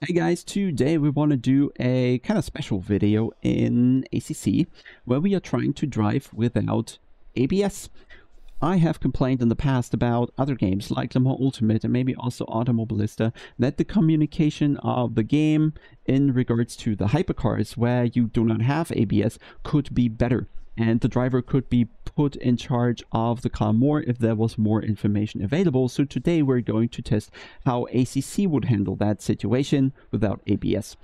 Hey guys, today we want to do a kind of special video in ACC where we are trying to drive without ABS. I have complained in the past about other games like Le Mans Ultimate and maybe also Automobilista that the communication of the game in regards to the hypercars where you do not have ABS could be better and the driver could be put in charge of the car more if there was more information available. So today we're going to test how ACC would handle that situation without ABS.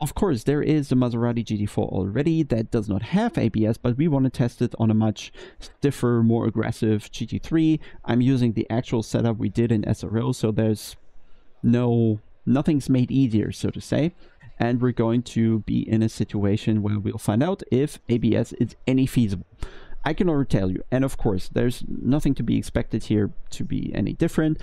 Of course, there is the Maserati GT4 already that does not have ABS, but we want to test it on a much stiffer, more aggressive GT3. I'm using the actual setup we did in SRO, so there's no, nothing's made easier, so to say and we're going to be in a situation where we'll find out if ABS is any feasible. I can already tell you, and of course, there's nothing to be expected here to be any different.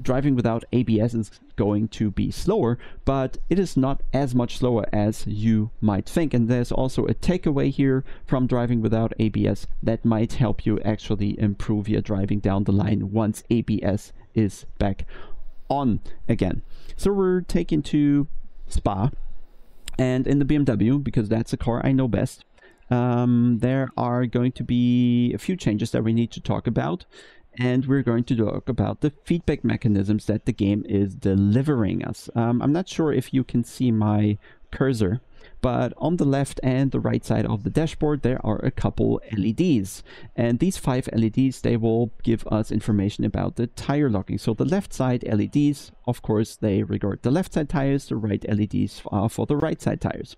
Driving without ABS is going to be slower, but it is not as much slower as you might think. And there's also a takeaway here from driving without ABS that might help you actually improve your driving down the line once ABS is back on again. So we're taking to Spa. And in the BMW, because that's a car I know best, um, there are going to be a few changes that we need to talk about. And we're going to talk about the feedback mechanisms that the game is delivering us. Um, I'm not sure if you can see my cursor but on the left and the right side of the dashboard there are a couple LEDs and these five LEDs they will give us information about the tire locking so the left side LEDs of course they regard the left side tires the right LEDs are for the right side tires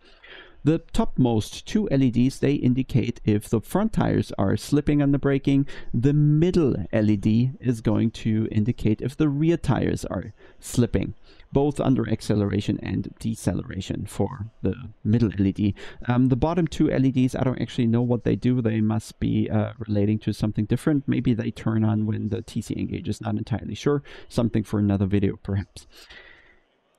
the topmost two LEDs, they indicate if the front tires are slipping under braking. The middle LED is going to indicate if the rear tires are slipping both under acceleration and deceleration for the middle LED. Um, the bottom two LEDs, I don't actually know what they do. They must be uh, relating to something different. Maybe they turn on when the TC engages, not entirely sure. Something for another video, perhaps.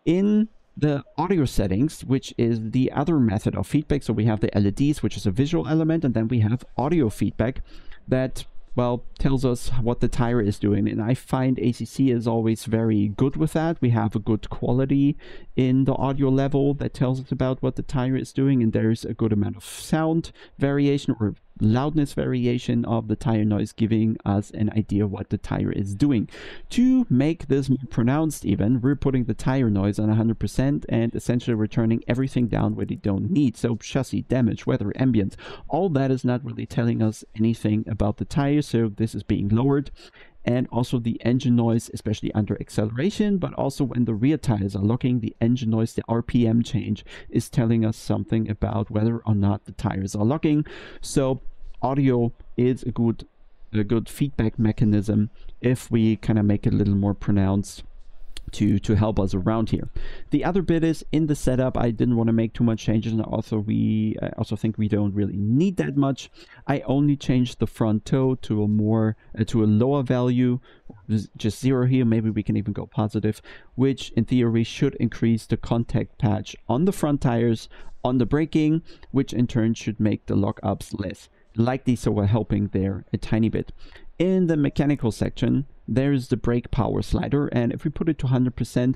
In the audio settings, which is the other method of feedback. So we have the LEDs, which is a visual element, and then we have audio feedback that well, tells us what the tire is doing. And I find ACC is always very good with that. We have a good quality in the audio level that tells us about what the tire is doing. And there's a good amount of sound variation or loudness variation of the tire noise giving us an idea what the tire is doing. To make this more pronounced even, we're putting the tire noise on 100% and essentially returning everything down where they don't need. So chassis damage, weather, ambience, all that is not really telling us anything about the tire, so this is being lowered and also the engine noise, especially under acceleration, but also when the rear tires are locking, the engine noise, the RPM change is telling us something about whether or not the tires are locking. So audio is a good a good feedback mechanism if we kind of make it a little more pronounced to to help us around here. The other bit is in the setup. I didn't want to make too much changes, and also we I also think we don't really need that much. I only changed the front toe to a more uh, to a lower value, just zero here. Maybe we can even go positive, which in theory should increase the contact patch on the front tires on the braking, which in turn should make the lockups less likely, so we're helping there a tiny bit. In the mechanical section, there's the brake power slider, and if we put it to 100%,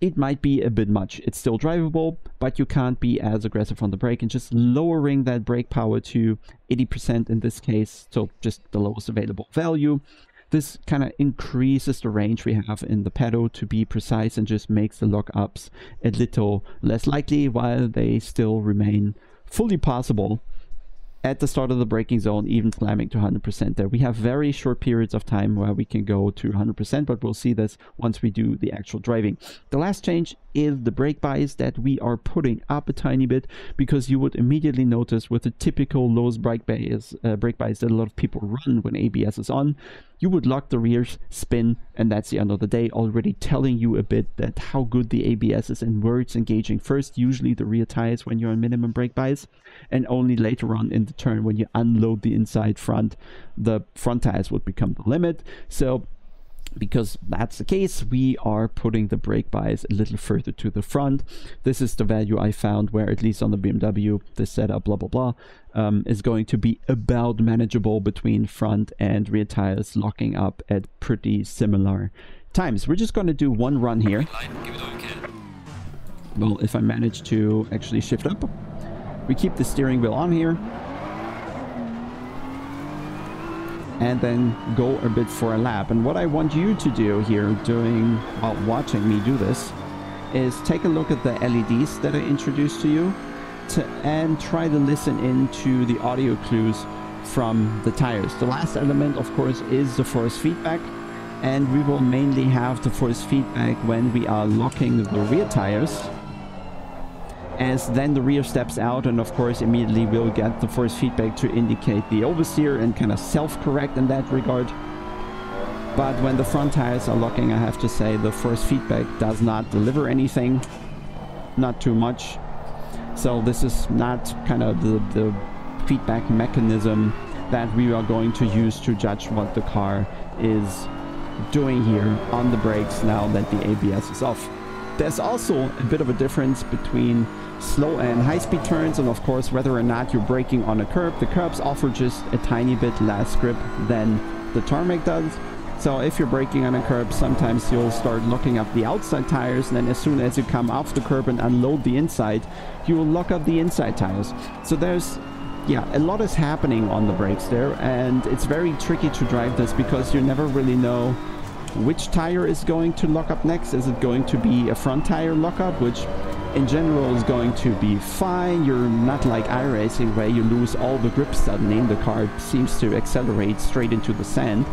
it might be a bit much. It's still drivable, but you can't be as aggressive on the brake and just lowering that brake power to 80% in this case, so just the lowest available value. This kind of increases the range we have in the pedal to be precise and just makes the lockups a little less likely while they still remain fully possible at the start of the braking zone, even slamming to 100% there. We have very short periods of time where we can go to 100%, but we'll see this once we do the actual driving. The last change is the brake bias that we are putting up a tiny bit because you would immediately notice with the typical lowest brake bias, uh, brake bias that a lot of people run when ABS is on, you would lock the rears, spin, and that's the end of the day, already telling you a bit that how good the ABS is and where it's engaging. First, usually the rear tires when you're on minimum brake bias, and only later on in the turn when you unload the inside front, the front tires would become the limit. So because that's the case, we are putting the brake bias a little further to the front. This is the value I found where, at least on the BMW, the setup, blah, blah, blah, um, is going to be about manageable between front and rear tires locking up at pretty similar times. We're just going to do one run here. well, if I manage to actually shift up. We keep the steering wheel on here. And then go a bit for a lap. And what I want you to do here, doing while watching me do this, is take a look at the LEDs that I introduced to you to, and try to listen into the audio clues from the tires. The last element, of course, is the force feedback and we will mainly have the force feedback when we are locking the rear tires as then the rear steps out and of course immediately we'll get the force feedback to indicate the oversteer and kind of self-correct in that regard but when the front tires are locking I have to say the force feedback does not deliver anything not too much so this is not kind of the, the feedback mechanism that we are going to use to judge what the car is doing here on the brakes now that the ABS is off. There's also a bit of a difference between slow and high-speed turns and of course whether or not you're braking on a curb. The curbs offer just a tiny bit less grip than the tarmac does. So if you're braking on a curb, sometimes you'll start locking up the outside tires and then as soon as you come off the curb and unload the inside, you will lock up the inside tires. So there's yeah, a lot is happening on the brakes there and it's very tricky to drive this because you never really know which tire is going to lock up next. Is it going to be a front tire lockup, which in general is going to be fine. You're not like iRacing where you lose all the grip suddenly the car seems to accelerate straight into the sand.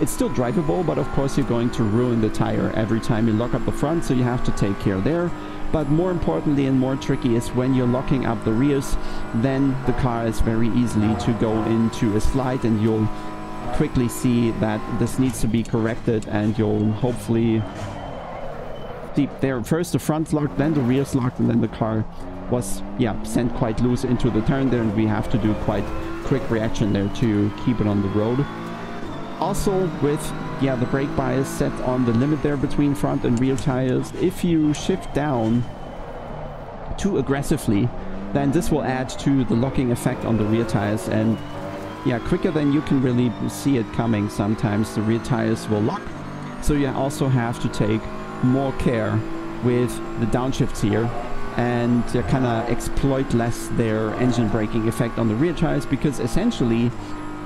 It's still drivable, but of course you're going to ruin the tire every time you lock up the front, so you have to take care there. But more importantly and more tricky is when you're locking up the rears, then the car is very easily to go into a slide and you'll quickly see that this needs to be corrected and you'll hopefully see there. First the front locked, then the rear's locked, and then the car was yeah sent quite loose into the turn there and we have to do quite quick reaction there to keep it on the road. Also with yeah the brake bias set on the limit there between front and rear tires if you shift down too aggressively then this will add to the locking effect on the rear tires and yeah, quicker than you can really see it coming. Sometimes the rear tires will lock. So you also have to take more care with the downshifts here and uh, kind of exploit less their engine braking effect on the rear tires because essentially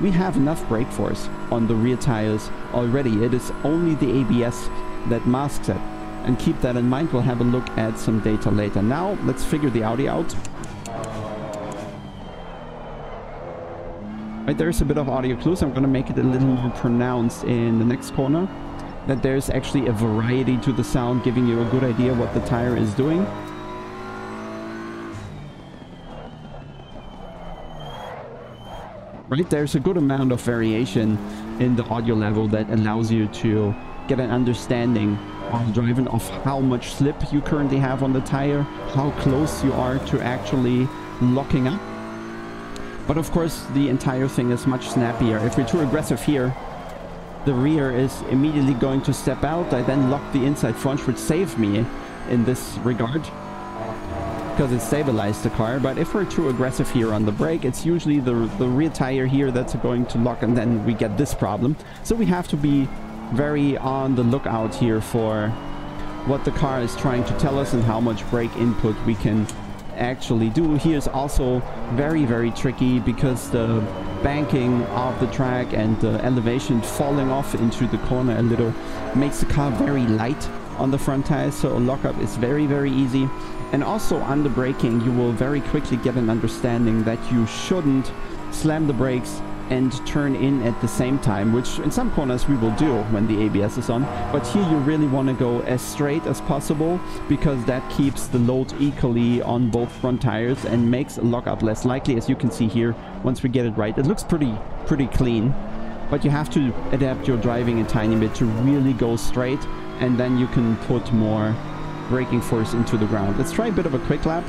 we have enough brake force on the rear tires already. It is only the ABS that masks it. And keep that in mind. We'll have a look at some data later. Now let's figure the Audi out. Right, there's a bit of audio clues. I'm going to make it a little more pronounced in the next corner. That there's actually a variety to the sound, giving you a good idea what the tire is doing. Right, there's a good amount of variation in the audio level that allows you to get an understanding while driving of how much slip you currently have on the tire, how close you are to actually locking up but of course, the entire thing is much snappier. If we're too aggressive here, the rear is immediately going to step out. I then lock the inside front, which saved me in this regard because it stabilized the car. But if we're too aggressive here on the brake, it's usually the, the rear tire here that's going to lock and then we get this problem. So we have to be very on the lookout here for what the car is trying to tell us and how much brake input we can actually do. Here is also very very tricky because the banking of the track and the elevation falling off into the corner a little makes the car very light on the front tires so a lockup is very very easy. And also under braking you will very quickly get an understanding that you shouldn't slam the brakes and turn in at the same time, which in some corners we will do when the ABS is on. But here you really want to go as straight as possible because that keeps the load equally on both front tires and makes a lockup less likely. As you can see here, once we get it right, it looks pretty, pretty clean. But you have to adapt your driving a tiny bit to really go straight and then you can put more braking force into the ground. Let's try a bit of a quick lap.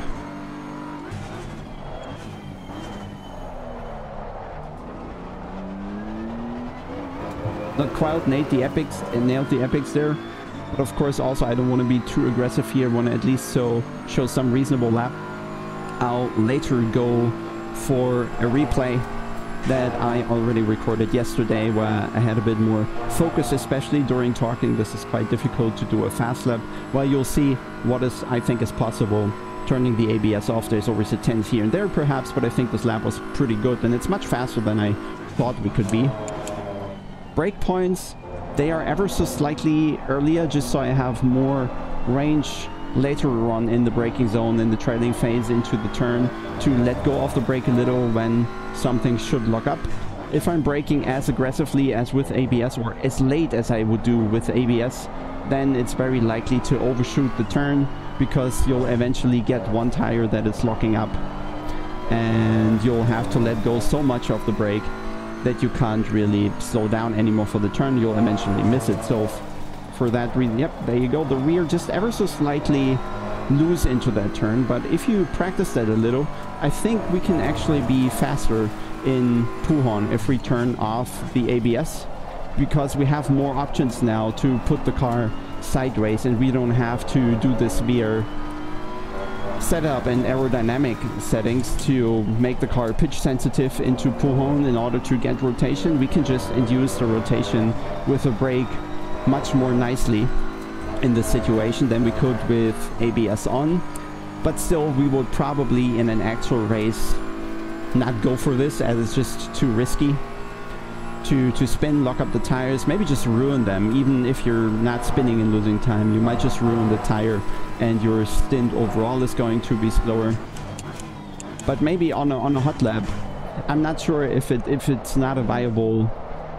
Not quite nailed the apex and nailed the apex there. But of course also I don't want to be too aggressive here. Want to at least so show some reasonable lap. I'll later go for a replay that I already recorded yesterday where I had a bit more focus, especially during talking. This is quite difficult to do a fast lap, where you'll see what is I think is possible turning the ABS off. There's always a 10 here and there perhaps, but I think this lap was pretty good and it's much faster than I thought we could be. Breakpoints, they are ever so slightly earlier just so I have more range later on in the braking zone in the trailing phase into the turn to let go of the brake a little when something should lock up. If I'm braking as aggressively as with ABS or as late as I would do with ABS, then it's very likely to overshoot the turn because you'll eventually get one tire that is locking up and you'll have to let go so much of the brake that you can't really slow down anymore for the turn. You'll eventually miss it. So for that reason, yep, there you go. The rear just ever so slightly loose into that turn. But if you practice that a little, I think we can actually be faster in Pouhon if we turn off the ABS because we have more options now to put the car sideways and we don't have to do this via setup and aerodynamic settings to make the car pitch sensitive into Pouhon in order to get rotation. We can just induce the rotation with a brake much more nicely in this situation than we could with ABS on. But still, we would probably in an actual race not go for this as it's just too risky to, to spin, lock up the tires, maybe just ruin them. Even if you're not spinning and losing time, you might just ruin the tire and your stint overall is going to be slower. But maybe on a, on a hot lap, I'm not sure if it if it's not a viable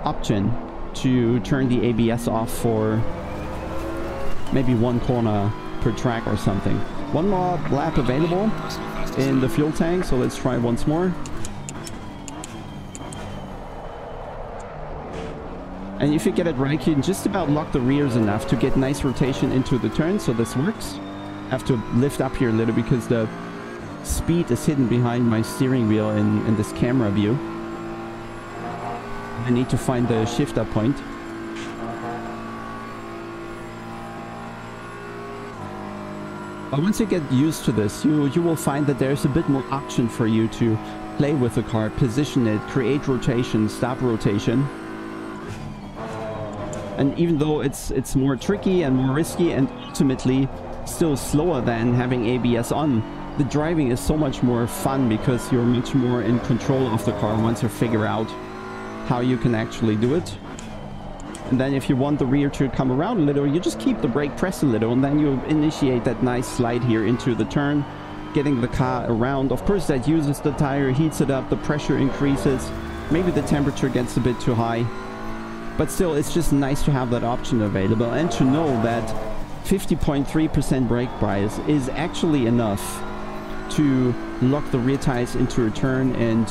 option to turn the ABS off for maybe one corner per track or something. One more lap available in the fuel tank, so let's try once more. If you get it right, you can just about lock the rears enough to get nice rotation into the turn, so this works. I have to lift up here a little because the speed is hidden behind my steering wheel in, in this camera view. I need to find the shifter point. But once you get used to this, you, you will find that there's a bit more option for you to play with the car, position it, create rotation, stop rotation. And even though it's it's more tricky and more risky and ultimately still slower than having ABS on, the driving is so much more fun because you're much more in control of the car once you figure out how you can actually do it. And then if you want the rear to come around a little, you just keep the brake pressed a little and then you initiate that nice slide here into the turn, getting the car around. Of course, that uses the tire, heats it up, the pressure increases. Maybe the temperature gets a bit too high. But still, it's just nice to have that option available and to know that 50.3% brake bias is actually enough to lock the rear tires into a turn and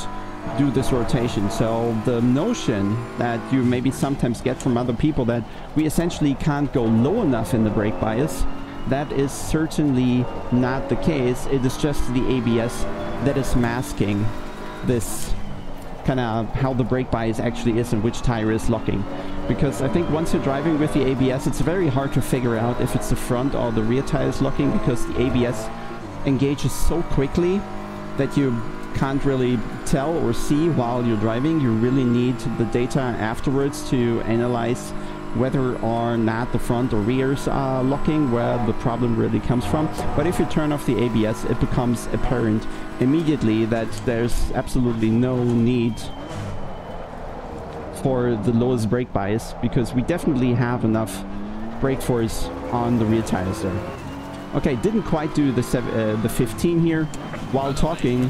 do this rotation. So the notion that you maybe sometimes get from other people that we essentially can't go low enough in the brake bias, that is certainly not the case. It is just the ABS that is masking this kind of how the brake bias actually is and which tire is locking. Because I think once you're driving with the ABS, it's very hard to figure out if it's the front or the rear tire is locking because the ABS engages so quickly that you can't really tell or see while you're driving. You really need the data afterwards to analyze whether or not the front or rears are locking, where the problem really comes from. But if you turn off the ABS, it becomes apparent immediately that there's absolutely no need for the lowest brake bias because we definitely have enough brake force on the rear tires there. Okay, didn't quite do the, uh, the 15 here while talking.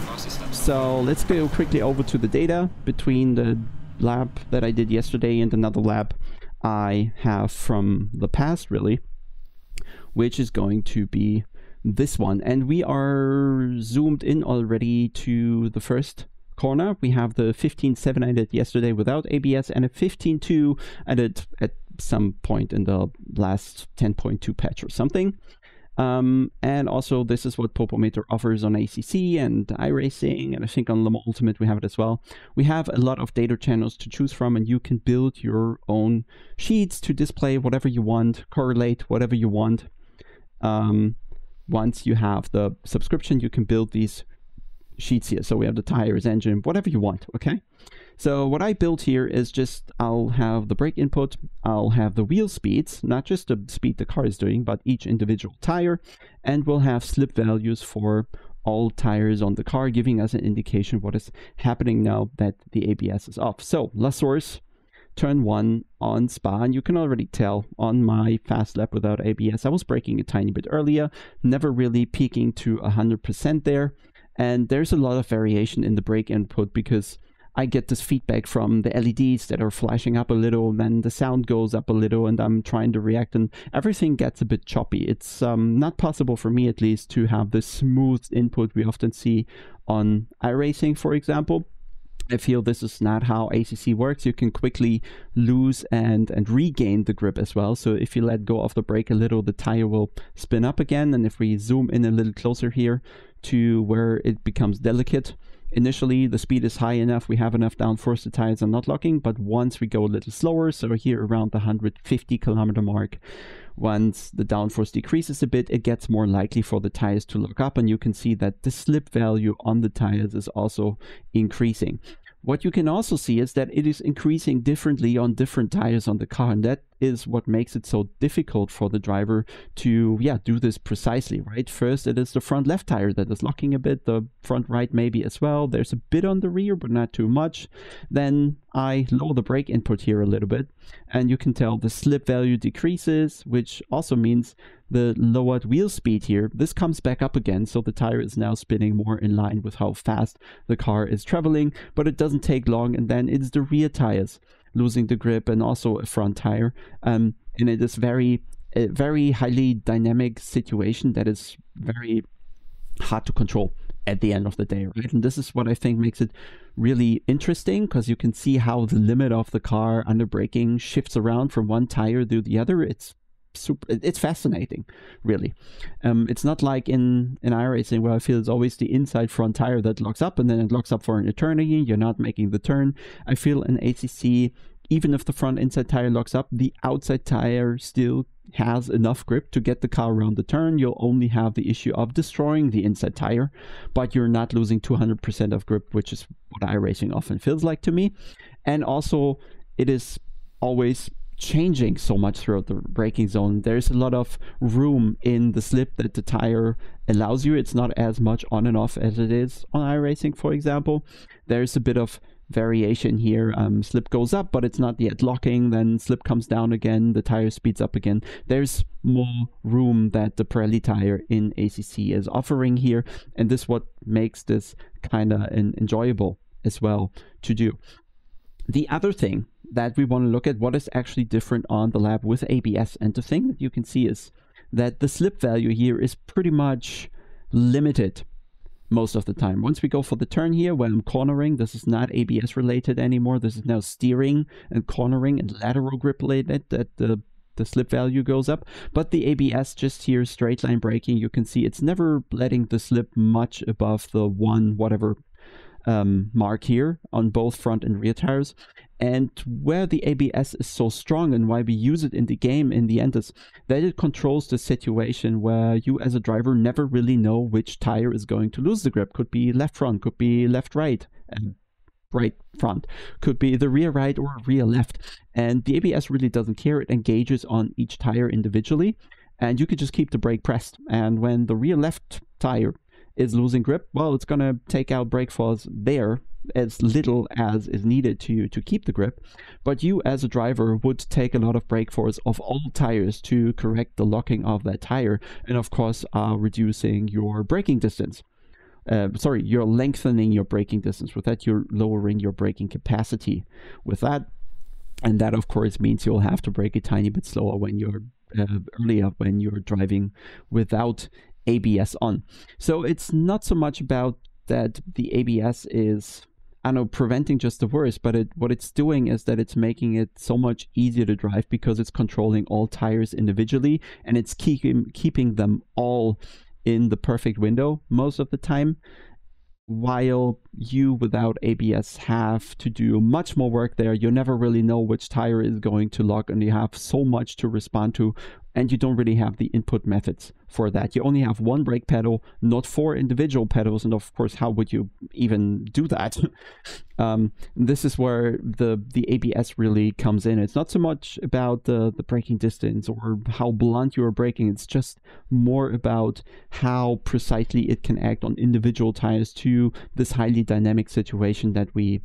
So let's go quickly over to the data between the lab that I did yesterday and another lab I have from the past, really, which is going to be this one. And we are zoomed in already to the first corner. We have the 15.7 I did yesterday without ABS and a 15.2 I did at some point in the last 10.2 patch or something. Um, and also, this is what Popometer offers on ACC and iRacing, and I think on Mans Ultimate we have it as well. We have a lot of data channels to choose from, and you can build your own sheets to display whatever you want, correlate whatever you want. Um, once you have the subscription, you can build these sheets here. So we have the tires, engine, whatever you want, okay? So what I built here is just, I'll have the brake input, I'll have the wheel speeds, not just the speed the car is doing, but each individual tire, and we'll have slip values for all tires on the car, giving us an indication what is happening now that the ABS is off. So La Source, turn one on Spa, and you can already tell on my fast lap without ABS, I was braking a tiny bit earlier, never really peaking to 100% there. And there's a lot of variation in the brake input because I get this feedback from the LEDs that are flashing up a little, and then the sound goes up a little, and I'm trying to react, and everything gets a bit choppy. It's um, not possible for me, at least, to have the smooth input we often see on iRacing, for example. I feel this is not how ACC works. You can quickly lose and, and regain the grip as well. So if you let go of the brake a little, the tire will spin up again. And if we zoom in a little closer here to where it becomes delicate, Initially, the speed is high enough, we have enough downforce, the tires are not locking, but once we go a little slower, so here around the 150 kilometer mark, once the downforce decreases a bit, it gets more likely for the tires to lock up, and you can see that the slip value on the tires is also increasing. What you can also see is that it is increasing differently on different tires on the car, and that is what makes it so difficult for the driver to yeah do this precisely right? First it is the front left tire that is locking a bit the front right maybe as well. There's a bit on the rear but not too much. Then i lower the brake input here a little bit and you can tell the slip value decreases which also means the lowered wheel speed here this comes back up again. So the tire is now spinning more in line with how fast the car is traveling but it doesn't take long and then it's the rear tires losing the grip and also a front tire. Um, and it is very, a very highly dynamic situation that is very hard to control at the end of the day, right? And this is what I think makes it really interesting because you can see how the limit of the car under braking shifts around from one tire to the other. It's super it's fascinating really um, it's not like in in iRacing where I feel it's always the inside front tire that locks up and then it locks up for an eternity you're not making the turn I feel in ACC even if the front inside tire locks up the outside tire still has enough grip to get the car around the turn you'll only have the issue of destroying the inside tire but you're not losing 200% of grip which is what iRacing often feels like to me and also it is always changing so much throughout the braking zone. There's a lot of room in the slip that the tire allows you. It's not as much on and off as it is on iRacing, for example. There's a bit of variation here. Um, slip goes up, but it's not yet locking. Then slip comes down again. The tire speeds up again. There's more room that the Pirelli tire in ACC is offering here, and this what makes this kind of enjoyable as well to do. The other thing that we want to look at what is actually different on the lab with ABS. And the thing that you can see is that the slip value here is pretty much limited most of the time. Once we go for the turn here, when I'm cornering, this is not ABS related anymore. This is now steering and cornering and lateral grip related that the the slip value goes up. But the ABS just here, straight line braking, you can see it's never letting the slip much above the one, whatever um, mark here on both front and rear tires. And where the ABS is so strong and why we use it in the game in the end is that it controls the situation where you as a driver never really know which tire is going to lose the grip. Could be left front, could be left right, and right front, could be the rear right or rear left. And the ABS really doesn't care. It engages on each tire individually. And you could just keep the brake pressed. And when the rear left tire is losing grip, well, it's going to take out brake force there as little as is needed to to keep the grip. But you as a driver would take a lot of brake force of all tires to correct the locking of that tire and of course are reducing your braking distance. Uh, sorry you're lengthening your braking distance. With that you're lowering your braking capacity. With that and that of course means you'll have to brake a tiny bit slower when you're uh, earlier when you're driving without ABS on. So it's not so much about that the ABS is I know preventing just the worst, but it, what it's doing is that it's making it so much easier to drive because it's controlling all tires individually and it's keeping keeping them all in the perfect window most of the time while you without ABS have to do much more work there. You never really know which tire is going to lock and you have so much to respond to and you don't really have the input methods for that. You only have one brake pedal, not four individual pedals, and of course, how would you even do that? um, this is where the the ABS really comes in. It's not so much about the the braking distance or how blunt you are braking. It's just more about how precisely it can act on individual tires to this highly dynamic situation that we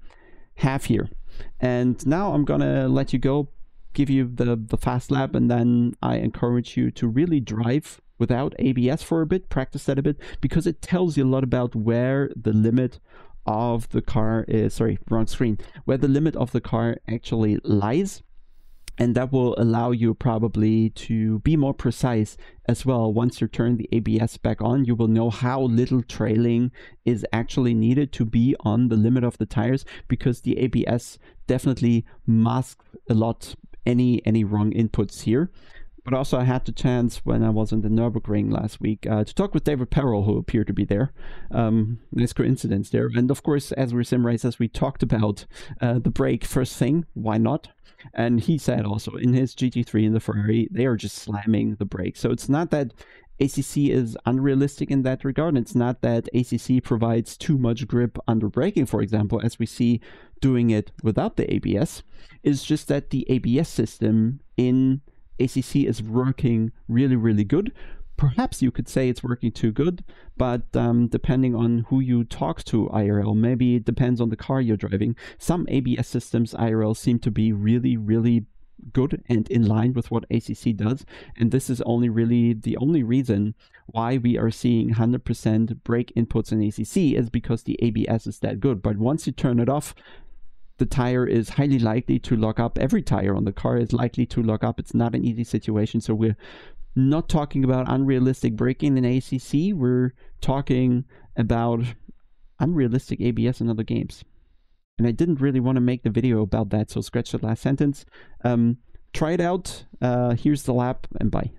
have here. And now I'm gonna let you go give you the, the fast lap and then I encourage you to really drive without ABS for a bit, practice that a bit, because it tells you a lot about where the limit of the car is, sorry, wrong screen, where the limit of the car actually lies. And that will allow you probably to be more precise as well. Once you turn the ABS back on, you will know how little trailing is actually needed to be on the limit of the tires because the ABS definitely masks a lot any any wrong inputs here. But also, I had the chance when I was in the Nurburgring last week uh, to talk with David Perel, who appeared to be there. Um, nice coincidence there. And of course, as we're sim racers, we talked about uh, the brake first thing. Why not? And he said also in his GT3 in the Ferrari, they are just slamming the brake. So it's not that ACC is unrealistic in that regard. It's not that ACC provides too much grip under braking, for example, as we see doing it without the ABS It's just that the ABS system in ACC is working really, really good. Perhaps you could say it's working too good, but um, depending on who you talk to IRL, maybe it depends on the car you're driving. Some ABS systems IRL seem to be really, really good and in line with what ACC does. And this is only really the only reason why we are seeing 100% brake inputs in ACC is because the ABS is that good. But once you turn it off, the tire is highly likely to lock up. Every tire on the car is likely to lock up. It's not an easy situation. So we're not talking about unrealistic braking in ACC. We're talking about unrealistic ABS in other games. And I didn't really want to make the video about that, so scratch the last sentence. Um, try it out. Uh, here's the lap, and bye.